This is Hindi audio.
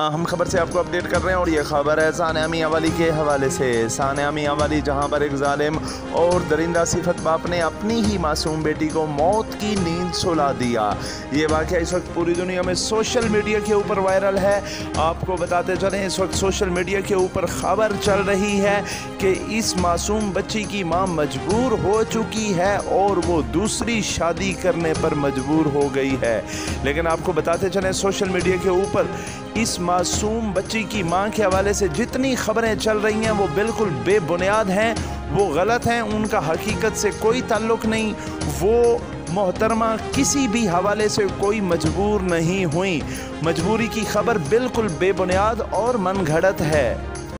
हम खबर से आपको अपडेट कर रहे हैं और ये खबर है सानिया मियाँ वाली के हवाले से। सानिया मियाँ वाली, जहाँ पर एक ालिम और दरिंदा सिफत बाप ने अपनी ही मासूम बेटी को मौत की नींद सुला दिया। ये वाक़ इस वक्त पूरी दुनिया में सोशल मीडिया के ऊपर वायरल है। आपको बताते चलें, इस वक्त सोशल मीडिया के ऊपर खबर चल रही है कि इस मासूम बच्ची की माँ मजबूर हो चुकी है और वो दूसरी शादी करने पर मजबूर हो गई है। लेकिन आपको बताते चलें सोशल मीडिया के ऊपर इस मासूम बच्ची की माँ के हवाले से जितनी खबरें चल रही हैं, वो बिल्कुल बेबुनियाद हैं। वो गलत हैं, उनका हकीकत से कोई ताल्लुक़ नहीं। वो मोहतरमा किसी भी हवाले से कोई मजबूर नहीं हुई। मजबूरी की खबर बिल्कुल बेबुनियाद और मन घड़त है।